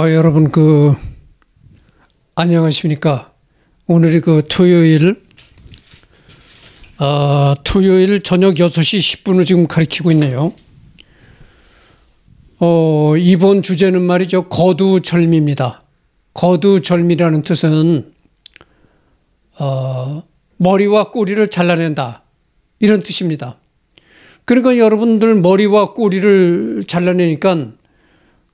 어, 여러분 그 안녕하십니까? 오늘이 그 토요일 어, 토요일 저녁 6시 10분을 지금 가리키고 있네요. 어, 이번 주제는 말이죠. 거두절미입니다. 거두절미라는 뜻은 어, 머리와 꼬리를 잘라낸다. 이런 뜻입니다. 그러니까 여러분들 머리와 꼬리를 잘라내니까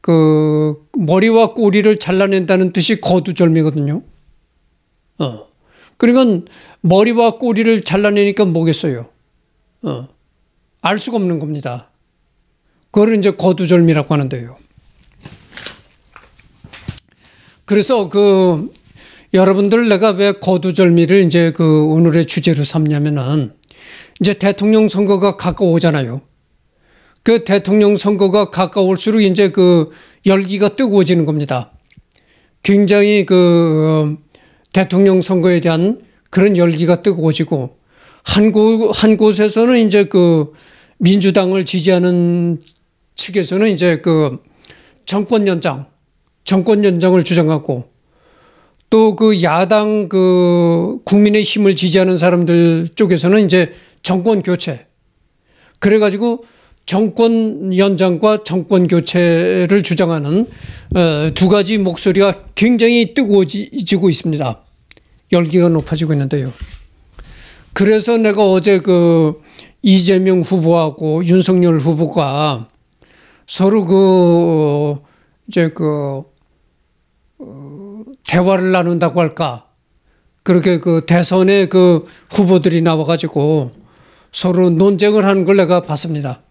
그 머리와 꼬리를 잘라낸다는 뜻이 거두절미거든요. 어. 그러니까 머리와 꼬리를 잘라내니까 뭐겠어요? 어. 알 수가 없는 겁니다. 그걸 이제 거두절미라고 하는데요. 그래서 그 여러분들 내가 왜 거두절미를 이제 그 오늘의 주제로 삼냐면은 이제 대통령 선거가 가까워오잖아요. 그 대통령 선거가 가까울수록 이제 그 열기가 뜨거워지는 겁니다. 굉장히 그 대통령 선거에 대한 그런 열기가 뜨거워지고 한 곳, 한 곳에서는 이제 그 민주당을 지지하는 측에서는 이제 그 정권 연장, 정권 연장을 주장하고 또 그 야당 그 국민의 힘을 지지하는 사람들 쪽에서는 이제 정권 교체. 그래가지고 정권 연장과 정권 교체를 주장하는 어, 두 가지 목소리가 굉장히 뜨거워지고 있습니다. 열기가 높아지고 있는데요. 그래서 내가 어제 그 이재명 후보하고 윤석열 후보가 서로 그 이제 그 어, 대화를 나눈다고 할까 그렇게 그 대선에 그 후보들이 나와가지고 서로 논쟁을 하는 걸 내가 봤습니다.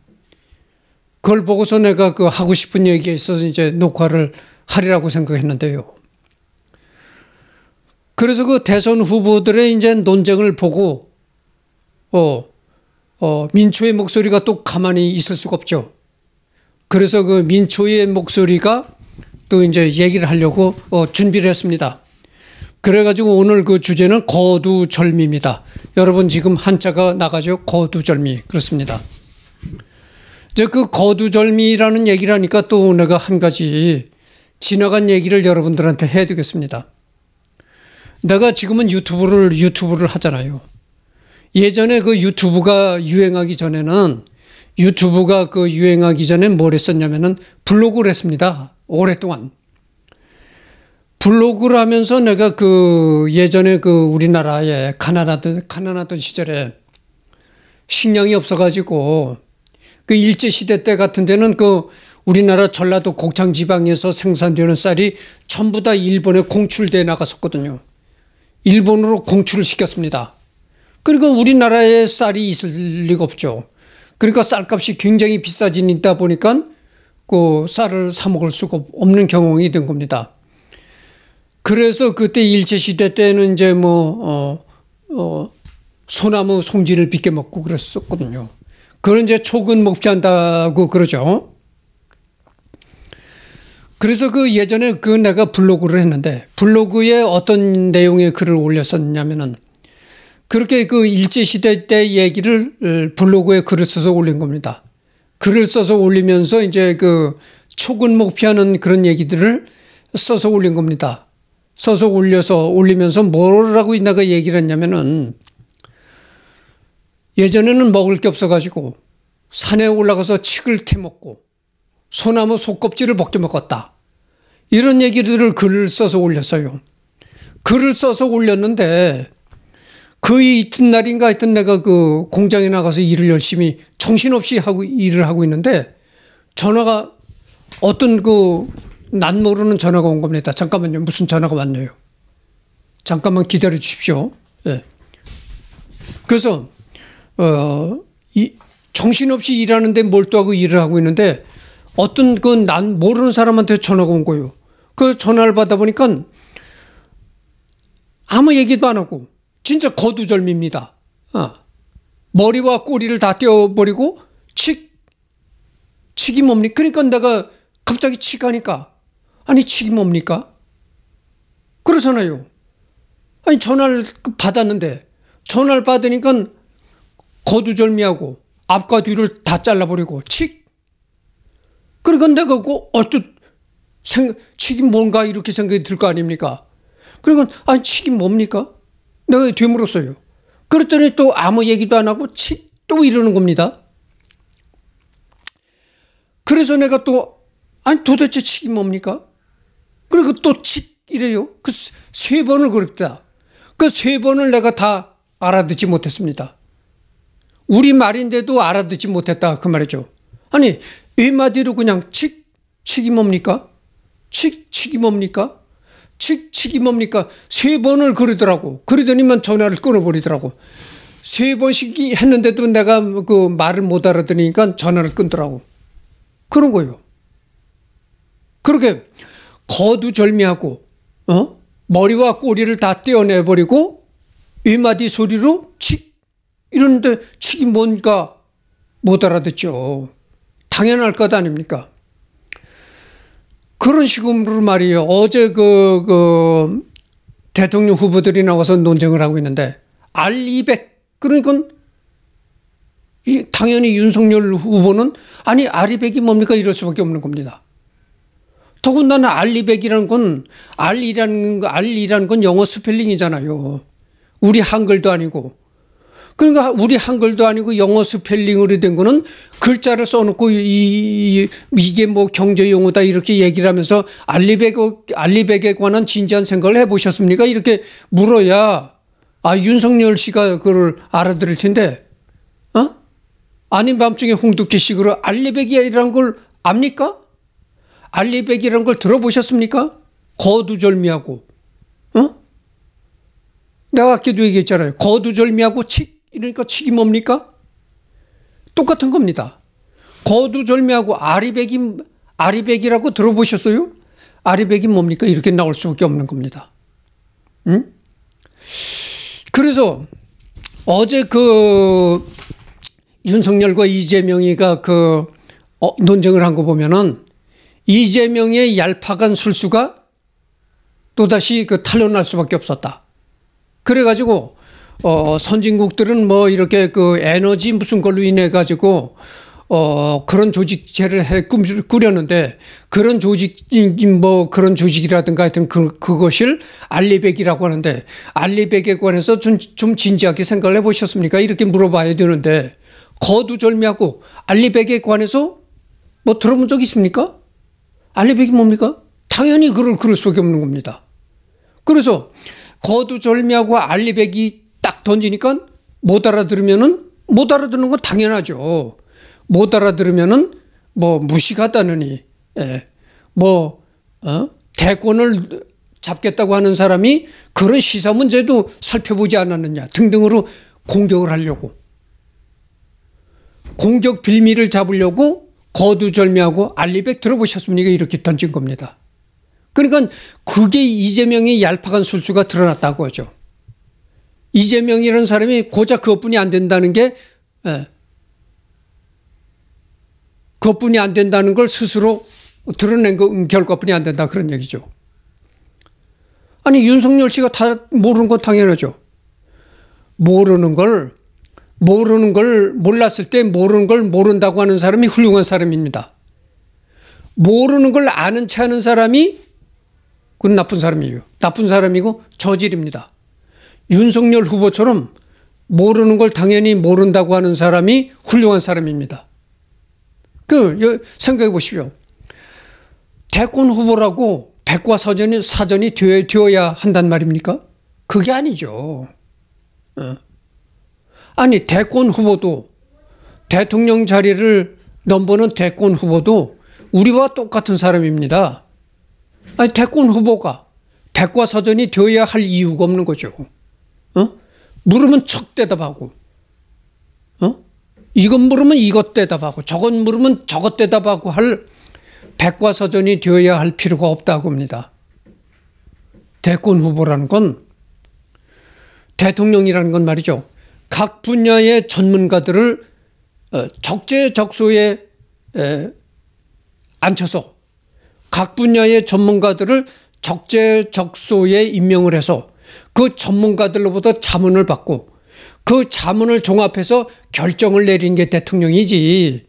그걸 보고서 내가 그 하고 싶은 얘기에 있어서 이제 녹화를 하리라고 생각했는데요. 그래서 그 대선 후보들의 이제 논쟁을 보고, 어, 어, 민초의 목소리가 또 가만히 있을 수가 없죠. 그래서 그 민초의 목소리가 또 이제 얘기를 하려고 어, 준비를 했습니다. 그래가지고 오늘 그 주제는 거두절미입니다. 여러분 지금 한자가 나가죠. 거두절미. 그렇습니다. 이제 그 거두절미라는 얘기를 하니까 또 내가 한 가지 지나간 얘기를 여러분들한테 해야 되겠습니다. 내가 지금은 유튜브를, 유튜브를 하잖아요. 예전에 그 유튜브가 유행하기 전에는 유튜브가 그 유행하기 전에 뭘 했었냐면은 블로그를 했습니다. 오랫동안. 블로그를 하면서 내가 그 예전에 그 우리나라에 가난하던, 가난하던 시절에 식량이 없어가지고 그 일제 시대 때 같은 데는 그 우리나라 전라도 곡창 지방에서 생산되는 쌀이 전부 다 일본에 공출돼 나갔었거든요. 일본으로 공출을 시켰습니다. 그러니까 우리나라에 쌀이 있을 리가 없죠. 그러니까 쌀값이 굉장히 비싸지다 보니까 그 쌀을 사 먹을 수가 없는 경우이 된 겁니다. 그래서 그때 일제 시대 때는 이제 뭐, 어, 어, 소나무 송지를 빗게 먹고 그랬었거든요. 그런 이제 촉은 목표한다고 그러죠. 그래서 그 예전에 그 내가 블로그를 했는데 블로그에 어떤 내용의 글을 올렸었냐면은 그렇게 그 일제시대 때 얘기를 블로그에 글을 써서 올린 겁니다. 글을 써서 올리면서 이제 그 촉은 목표하는 그런 얘기들을 써서 올린 겁니다. 써서 올려서 올리면서 뭐라고 내가 얘기를 했냐면은 예전에는 먹을 게 없어가지고 산에 올라가서 칡을 캐먹고 소나무 속껍질을 벗겨 먹었다. 이런 얘기들을 글을 써서 올렸어요. 글을 써서 올렸는데 그 이튿날인가 하여튼 내가 그 공장에 나가서 일을 열심히 정신없이 하고 일을 하고 있는데 전화가 어떤 그 난 모르는 전화가 온 겁니다. 잠깐만요. 무슨 전화가 왔네요. 잠깐만 기다려 주십시오. 네. 그래서 어, 이, 정신없이 일하는데 몰두하고 일을 하고 있는데 어떤 그 난 모르는 사람한테 전화가 온 거예요. 그 전화를 받아 보니까 아무 얘기도 안 하고 진짜 거두절미입니다. 어. 머리와 꼬리를 다 떼어버리고 칙 칙이 뭡니까? 그러니까 내가 갑자기 칙하니까 아니 칙이 뭡니까? 그러잖아요. 아니 전화를 받았는데 전화를 받으니까 거두절미하고 앞과 뒤를 다 잘라버리고 칙. 그러니까 내가 그 얼뜻 생, 책임 뭔가 이렇게 생각이 들 거 아닙니까? 그러면, 아니, 책임 뭡니까? 내가 되물었어요. 그랬더니 또 아무 얘기도 안 하고 치, 또 이러는 겁니다. 그래서 내가 또, 아니, 도대체 책임 뭡니까? 그리고 또 치, 이래요. 그 세 번을 그랬다. 그 세 번을 내가 다 알아듣지 못했습니다. 우리 말인데도 알아듣지 못했다. 그 말이죠. 아니, 외마디로 그냥 칙, 칙이 뭡니까? 칙, 칙이 뭡니까? 칙, 칙이 뭡니까? 세 번을 그러더라고. 그러더니만 전화를 끊어버리더라고. 세 번씩 했는데도 내가 그 말을 못 알아들으니까 전화를 끊더라고. 그런 거예요. 그렇게 거두절미하고, 어? 머리와 꼬리를 다 떼어내버리고, 위마디 소리로 칙! 이러는데 칙이 뭔가 못 알아듣죠. 당연할 것 아닙니까? 그런 식으로 말이에요. 어제 그, 그, 대통령 후보들이 나와서 논쟁을 하고 있는데, R200, 그러니까, 당연히 윤석열 후보는, 아니, R200이 뭡니까? 이럴 수밖에 없는 겁니다. 더군다나 R200이라는 건, RE라는, RE라는 건 영어 스펠링이잖아요. 우리 한글도 아니고. 그러니까 우리 한글도 아니고 영어 스펠링으로 된 거는 글자를 써놓고 이, 이 게 뭐 경제 용어다 이렇게 얘기를 하면서 RE백, RE백에 관한 진지한 생각을 해보셨습니까? 이렇게 물어야 아, 윤석열 씨가 그걸 알아들을 텐데, 어? 아닌 밤중에 홍두깨식으로 RE백이라는 걸 압니까? 알리백이라는 걸 들어보셨습니까? 거두절미하고, 어? 내가 아까도 얘기했잖아요. 거두절미하고 칙, 이러니까 칙이 뭡니까? 똑같은 겁니다. 거두절미하고 아리백이, 아리백이라고 들어보셨어요? 아리백이 뭡니까? 이렇게 나올 수밖에 없는 겁니다. 응? 그래서 어제 그 윤석열과 이재명이가 그 어, 논쟁을 한 거 보면은 이재명의 얄팍한 술수가 또다시 그 탄로날 수밖에 없었다. 그래가지고 어, 선진국들은 뭐 이렇게 그 에너지 무슨 걸로 인해 가지고 어, 그런 조직체를 해 꾸렸는데 그런 조직, 뭐 그런 조직이라든가 하여튼 그, 그것을 알리백이라고 하는데 알리백에 관해서 좀, 좀 진지하게 생각을 해 보셨습니까? 이렇게 물어봐야 되는데 거두절미하고 알리백에 관해서 뭐 들어본 적 있습니까? 알리백이 뭡니까? 당연히 그럴, 그럴 수밖에 없는 겁니다. 그래서 거두절미하고 알리백이 딱 던지니까 못 알아들으면은 못 알아듣는 건 당연하죠. 못 알아들으면은 뭐 무식하다느니, 예. 뭐, 어? 대권을 잡겠다고 하는 사람이 그런 시사 문제도 살펴보지 않았느냐 등등으로 공격을 하려고. 공격 빌미를 잡으려고 거두절미하고 알리백 들어보셨습니까? 이렇게 던진 겁니다. 그러니까 그게 이재명의 얄팍한 술수가 드러났다고 하죠. 이재명이라는 사람이 고작 그것뿐이 안 된다는 게 예. 그것뿐이 안 된다는 걸 스스로 드러낸 거 결과뿐이 안 된다 그런 얘기죠. 아니 윤석열 씨가 다 모르는 건 당연하죠. 모르는 걸 모르는 걸 몰랐을 때 모르는 걸 모른다고 하는 사람이 훌륭한 사람입니다. 모르는 걸 아는 체 하는 사람이 그건 나쁜 사람이에요. 나쁜 사람이고 저질입니다. 윤석열 후보처럼 모르는 걸 당연히 모른다고 하는 사람이 훌륭한 사람입니다. 그, 생각해 보십시오. 대권 후보라고 백과사전이, 사전이 되어야 한단 말입니까? 그게 아니죠. 어. 아니, 대권 후보도 대통령 자리를 넘보는 대권 후보도 우리와 똑같은 사람입니다. 아니, 대권 후보가 백과사전이 되어야 할 이유가 없는 거죠. 어? 물으면 척 대답하고, 어? 이것 물으면 이것 대답하고, 저것 물으면 저것 대답하고 할 백과사전이 되어야 할 필요가 없다고 합니다. 대권 후보라는 건 대통령이라는 건 말이죠. 각 분야의 전문가들을 어, 적재적소에 앉혀서 각 분야의 전문가들을 적재적소에 임명을 해서 그 전문가들로부터 자문을 받고 그 자문을 종합해서 결정을 내리는 게 대통령이지.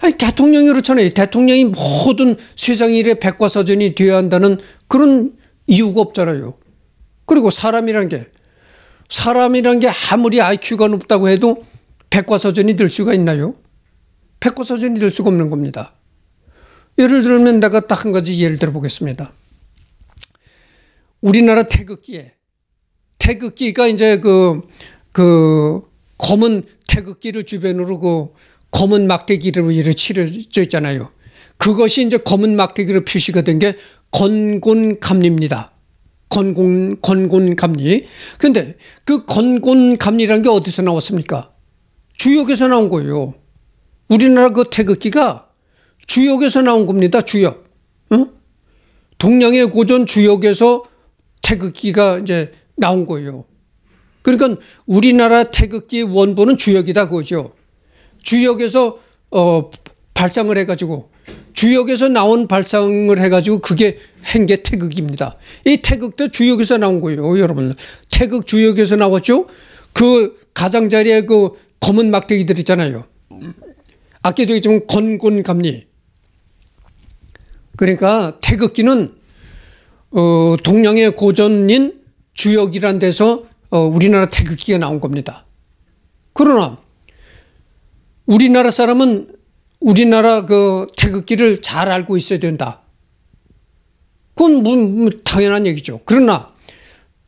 아니, 대통령이 그렇잖아요. 대통령이 모든 세상 일에 백과사전이 되어야 한다는 그런 이유가 없잖아요. 그리고 사람이란 게, 사람이란 게 아무리 IQ가 높다고 해도 백과사전이 될 수가 있나요? 백과사전이 될 수가 없는 겁니다. 예를 들면 내가 딱 한 가지 예를 들어 보겠습니다. 우리나라 태극기에 태극기가 이제 그, 그 검은 태극기를 주변으로 그 검은 막대기로 이렇게 칠해져 있잖아요. 그것이 이제 검은 막대기로 표시가 된 게 건곤감리입니다. 건곤, 건곤감리. 근데 그 건곤감리라는 게 어디서 나왔습니까? 주역에서 나온 거예요. 우리나라 그 태극기가 주역에서 나온 겁니다. 주역. 응? 동양의 고전 주역에서 태극기가 이제 나온 거예요. 그러니까 우리나라 태극기의 원본은 주역이다 그거죠. 주역에서 어 발상을 해가지고 주역에서 나온 발상을 해가지고 그게 행계 태극입니다. 이 태극도 주역에서 나온 거예요, 여러분. 태극 주역에서 나왔죠. 그 가장자리에 그 검은 막대기들 있잖아요. 아까도 얘기했지만 건곤감리. 그러니까 태극기는 어, 동양의 고전인 주역이란 데서 어, 우리나라 태극기가 나온 겁니다. 그러나 우리나라 사람은 우리나라 그 태극기를 잘 알고 있어야 된다. 그건 뭐, 뭐 당연한 얘기죠. 그러나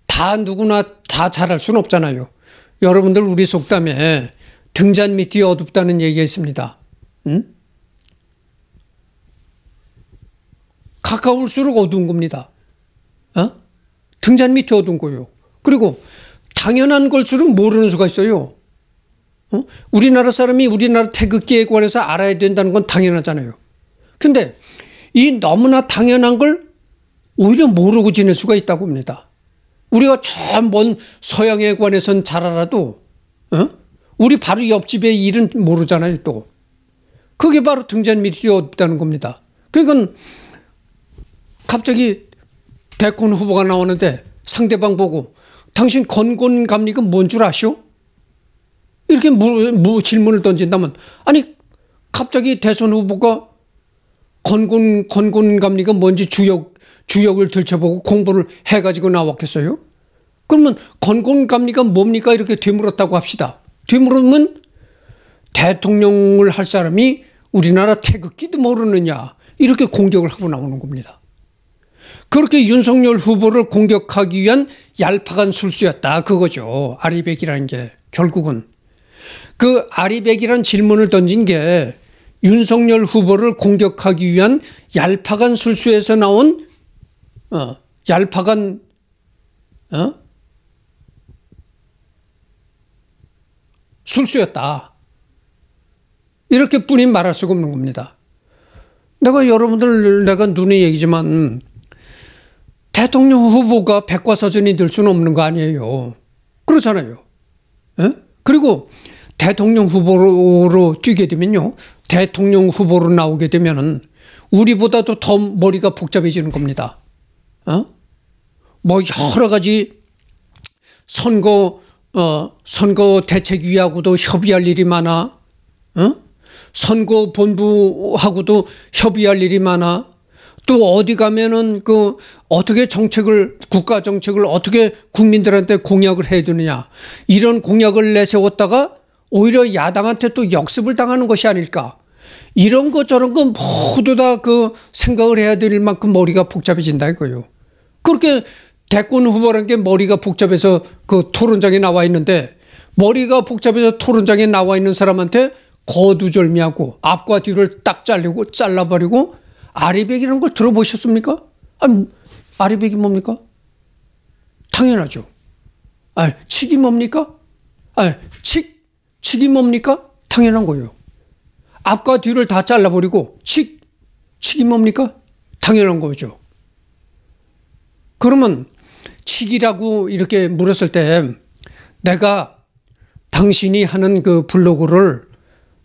다 누구나 다 잘할 수는 없잖아요. 여러분들 우리 속담에 등잔 밑이 어둡다는 얘기가 있습니다. 응? 가까울수록 어두운 겁니다. 어? 등잔 밑에 어두운 거예요. 그리고 당연한 걸수록 모르는 수가 있어요. 어? 우리나라 사람이 우리나라 태극기에 관해서 알아야 된다는 건 당연하잖아요. 근데 이 너무나 당연한 걸 오히려 모르고 지낼 수가 있다고 합니다. 우리가 저 먼 서양에 관해서는 잘 알아도 어? 우리 바로 옆집의 일은 모르잖아요 또. 그게 바로 등잔 밑이 없다는 겁니다. 그러니까 갑자기 대권 후보가 나오는데 상대방 보고 당신 건곤감리가 뭔 줄 아시오? 이렇게 무, 무 질문을 던진다면 아니 갑자기 대선 후보가 건곤 건곤감리가 뭔지 주역 주역을 들춰보고 공부를 해가지고 나왔겠어요? 그러면 건곤감리가 뭡니까 이렇게 되물었다고 합시다. 되물으면 대통령을 할 사람이 우리나라 태극기도 모르느냐 이렇게 공격을 하고 나오는 겁니다. 그렇게 윤석열 후보를 공격하기 위한 얄팍한 술수였다. 그거죠. 아리백이라는 게 결국은. 그 아리백이란 질문을 던진 게 윤석열 후보를 공격하기 위한 얄팍한 술수에서 나온 어, 얄팍한 어? 술수였다. 이렇게 뿐이 말할 수가 없는 겁니다. 내가 여러분들 내가 눈에 얘기지만 대통령 후보가 백과사전이 될 수는 없는 거 아니에요. 그렇잖아요. 에? 예? 그리고 대통령 후보로 뛰게 되면요. 대통령 후보로 나오게 되면은 우리보다도 더 머리가 복잡해지는 겁니다. 어? 뭐 여러 가지 선거 어 선거 대책위하고도 협의할 일이 많아. 어? 선거 본부하고도 협의할 일이 많아. 또 어디 가면은 그 어떻게 정책을 국가 정책을 어떻게 국민들한테 공약을 해야 되느냐 이런 공약을 내세웠다가 오히려 야당한테 또 역습을 당하는 것이 아닐까 이런 것 저런 거 모두 다 그 생각을 해야 될 만큼 머리가 복잡해진다 이거요. 그렇게 대권 후보라는 게 머리가 복잡해서 그 토론장에 나와 있는데 머리가 복잡해서 토론장에 나와 있는 사람한테 거두절미하고 앞과 뒤를 딱 잘리고 잘라버리고 아리백이라는 걸 들어보셨습니까? 아니, 아리백이 뭡니까? 당연하죠. 아, 칙이 뭡니까? 아, 칙, 칙이 뭡니까? 당연한 거예요. 앞과 뒤를 다 잘라버리고 칙, 칙이 뭡니까? 당연한 거죠. 그러면 칙이라고 이렇게 물었을 때 내가 당신이 하는 그 블로그를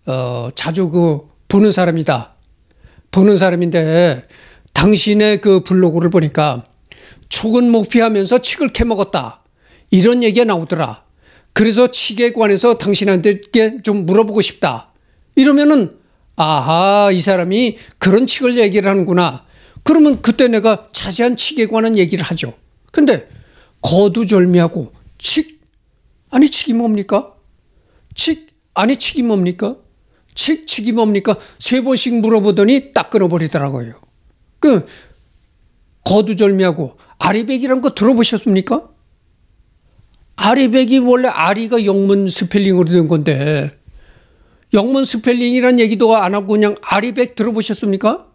어, 자주 그 보는 사람이다. 보는 사람인데 당신의 그 블로그를 보니까 촉은 목피하면서 칡을 캐먹었다. 이런 얘기가 나오더라. 그래서 칡에 관해서 당신한테 좀 물어보고 싶다. 이러면은 아하, 이 사람이 그런 칙을 얘기를 하는구나. 그러면 그때 내가 자세한 칙에 관한 얘기를 하죠. 근데 거두절미하고 칙, 아니 칙이 뭡니까? 칙, 아니 칙이 뭡니까? 칙, 칙이 뭡니까? 세 번씩 물어보더니 딱 끊어버리더라고요. 그 거두절미하고 RE백이란 거 들어보셨습니까? RE백이 원래 RE가 영문 스펠링으로 된 건데 영문 스펠링이란 얘기도 안 하고 그냥 RE백 들어보셨습니까?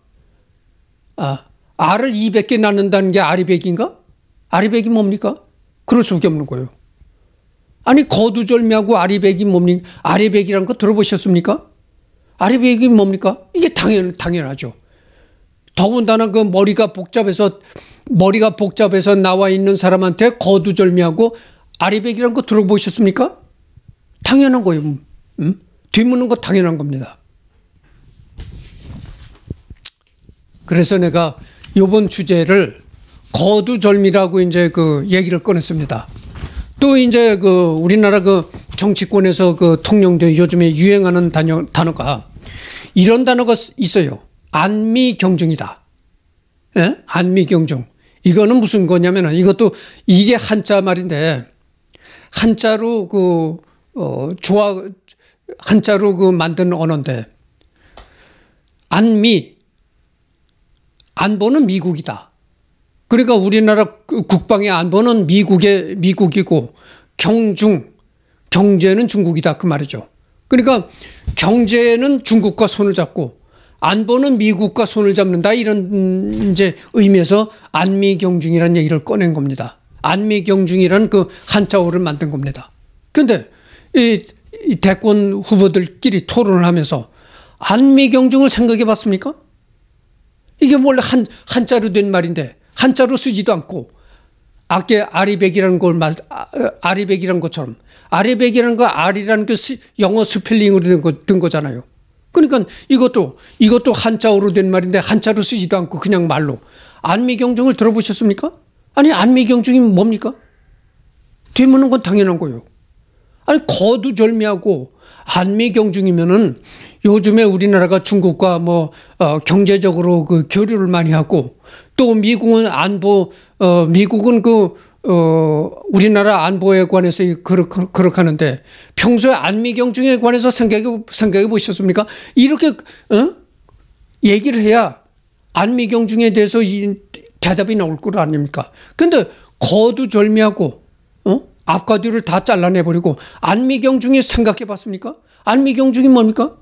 아, 알을 200개 낳는다는 게 아리백인가? 아리백이 뭡니까? 그럴 수밖에 없는 거예요. 아니 거두절미하고 아리백이 뭡니까? 아리백이란 거 들어보셨습니까? 아리백이 뭡니까? 이게 당연 당연하죠. 더군다나 그 머리가 복잡해서 머리가 복잡해서 나와 있는 사람한테 거두절미하고 아리백이란 거 들어보셨습니까? 당연한 거예요. 음? 뒤묻는 거 당연한 겁니다. 그래서 내가 이번 주제를 거두절미라고 이제 그 얘기를 꺼냈습니다. 또 이제 그 우리나라 그 정치권에서 그 통용된 요즘에 유행하는 단어, 단어가 이런 단어가 있어요. 안미 경중이다. 예? 안미 경중. 이거는 무슨 거냐면은 이것도 이게 한자 말인데 한자로 그, 어, 조화, 한자로 그 만든 언어인데 안미, 안보는 미국이다. 그러니까 우리나라 그 국방의 안보는 미국의 미국이고 경중 경제는 중국이다 그 말이죠. 그러니까 경제는 중국과 손을 잡고 안보는 미국과 손을 잡는다 이런 이제 의미에서 안미경중이라는 얘기를 꺼낸 겁니다. 안미경중이라는 그 한자어를 만든 겁니다. 근데 이, 이 대권 후보들끼리 토론을 하면서 안미경중을 생각해 봤습니까? 이게 원래 한, 한자로 된 말인데 한자로 쓰지도 않고 아까 아리백이라는 걸 말, 아, 아리백이라는 것처럼 아리백이라는 거 아리라는 그 영어 스펠링으로 된, 거, 된 거잖아요. 그러니까 이것도 이것도 한자어로 된 말인데 한자로 쓰지도 않고 그냥 말로 안미경중을 들어보셨습니까? 아니 안미경중이 뭡니까? 되묻는 건 당연한 거예요. 아니 거두절미하고 안미경중이면은 요즘에 우리나라가 중국과 뭐 어, 경제적으로 그 교류를 많이 하고 또 미국은 안보 어, 미국은 그 어, 우리나라 안보에 관해서 그렇게, 그렇게 하는데 평소에 안미경 중에 관해서 생각해, 생각해 보셨습니까? 이렇게, 어? 얘기를 해야 안미경 중에 대해서 이 대답이 나올 거 아닙니까? 근데 거두절미하고, 어? 앞과 뒤를 다 잘라내 버리고 안미경 중에 생각해 봤습니까? 안미경 중이 뭡니까?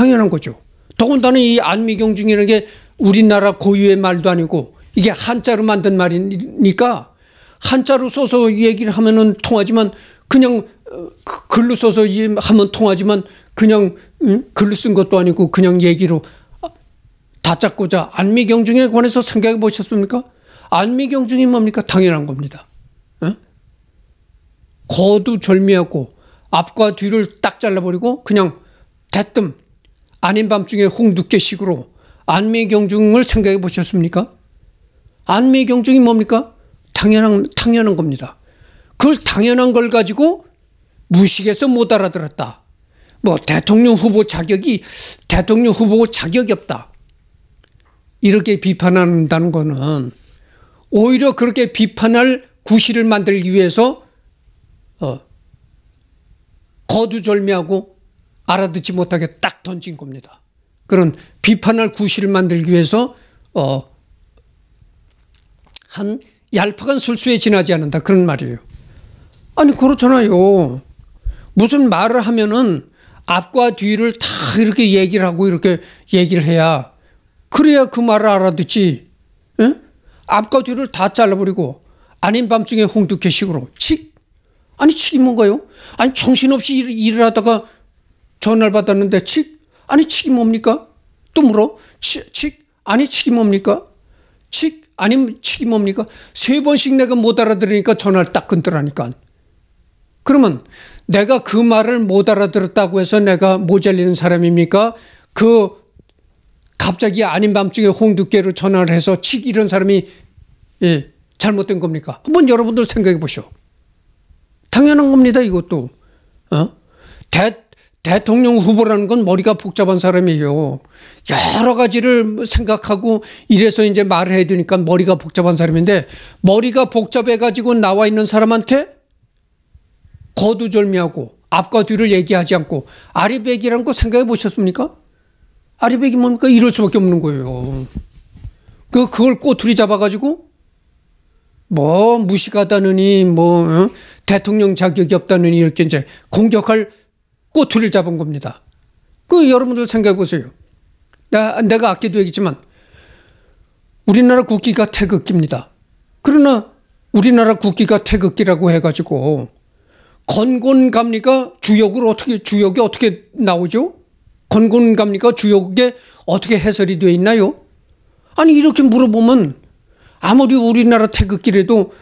당연한 거죠. 더군다나 이 안미경 중이라는 게 우리나라 고유의 말도 아니고 이게 한자로 만든 말이니까 한자로 써서 얘기를 하면은 통하지만 그냥 어, 그 글로 써서 하면 통하지만 그냥 글로 쓴 것도 아니고 그냥 얘기로 다잡고자 안미경 중에 관해서 생각해 보셨습니까? 안미경 중이 뭡니까? 당연한 겁니다. 거두절미하고 앞과 뒤를 딱 잘라버리고 그냥 대뜸 아닌 밤중에 홍두깨식으로 안미경중을 생각해 보셨습니까? 안미경중이 뭡니까? 당연한, 당연한 겁니다. 그걸 당연한 걸 가지고 무식해서 못 알아들었다. 뭐 대통령 후보 자격이 대통령 후보 자격이 없다. 이렇게 비판한다는 거는 오히려 그렇게 비판할 구실을 만들기 위해서 어, 거두절미하고 알아듣지 못하게 딱 던진 겁니다. 그런 비판할 구실을 만들기 위해서 어, 한 얄팍한 술수에 지나지 않는다 그런 말이에요. 아니 그렇잖아요. 무슨 말을 하면은 앞과 뒤를 다 이렇게 얘기를 하고 이렇게 얘기를 해야 그래야 그 말을 알아듣지. 에? 앞과 뒤를 다 잘라버리고 아닌 밤중에 홍두깨식으로 칙 아니 칙이 뭔가요? 아니 정신없이 일, 일을 하다가 전화를 받았는데 칙 아니 칙이 뭡니까? 또 물어 칙, 칙 아니 칙이 뭡니까? 칙 아니면 칙이 뭡니까? 세 번씩 내가 못 알아들으니까 전화를 딱 끊더라니까. 그러면 내가 그 말을 못 알아들었다고 해서 내가 모자리는 사람입니까? 그 갑자기 아닌 밤중에 홍두깨로 전화를 해서 칙 이런 사람이 예, 잘못된 겁니까? 한번 여러분들 생각해 보시오. 당연한 겁니다, 이것도. 어? 대, 대통령 후보라는 건 머리가 복잡한 사람이에요. 여러 가지를 생각하고 이래서 이제 말을 해야 되니까 머리가 복잡한 사람인데 머리가 복잡해 가지고 나와 있는 사람한테 거두절미하고 앞과 뒤를 얘기하지 않고 아리백이라는 거 생각해 보셨습니까? 아리백이 뭡니까? 이럴 수밖에 없는 거예요. 그, 그걸 꼬투리 잡아가지고 뭐 무식하다느니 뭐 어? 대통령 자격이 없다느니 이렇게 이제 공격할 꼬투리를 잡은 겁니다. 그 여러분들 생각해 보세요. 나, 내가 아껴도 얘기지만 우리나라 국기가 태극기입니다. 그러나 우리나라 국기가 태극기라고 해가지고 건곤감리가 주역으로 어떻게 주역이 어떻게 나오죠? 건곤감리가 주역에 어떻게 해설이 되어 있나요? 아니 이렇게 물어보면 아무리 우리나라 태극기라도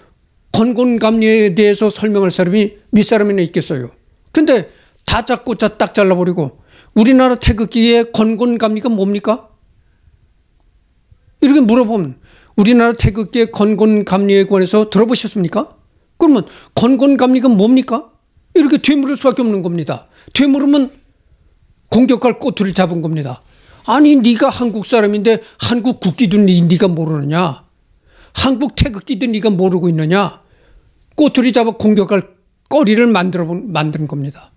건곤감리에 대해서 설명할 사람이 몇 사람이나 있겠어요. 근데 다짜고짜 딱 잘라버리고 우리나라 태극기의 건곤감리가 뭡니까? 이렇게 물어보면 우리나라 태극기의 건곤감리에 관해서 들어보셨습니까? 그러면 건곤감리가 뭡니까? 이렇게 되물을 수밖에 없는 겁니다. 되물으면 공격할 꼬투리를 잡은 겁니다. 아니 네가 한국 사람인데 한국 국기도 네가 모르느냐? 한국 태극기도 네가 모르고 있느냐? 꼬투리 잡아 공격할 거리를 만들어 만든 겁니다.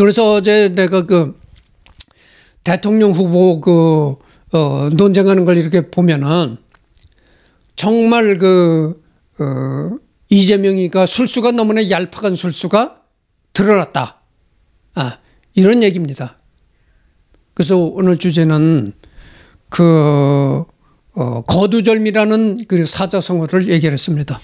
그래서 어제 내가 그 대통령 후보 그 어, 논쟁하는 걸 이렇게 보면은 정말 그 어, 이재명이가 술수가 너무나 얄팍한 술수가 드러났다. 아, 이런 얘기입니다. 그래서 오늘 주제는 그 어, 거두절미라는 그 사자성어를 얘기했습니다.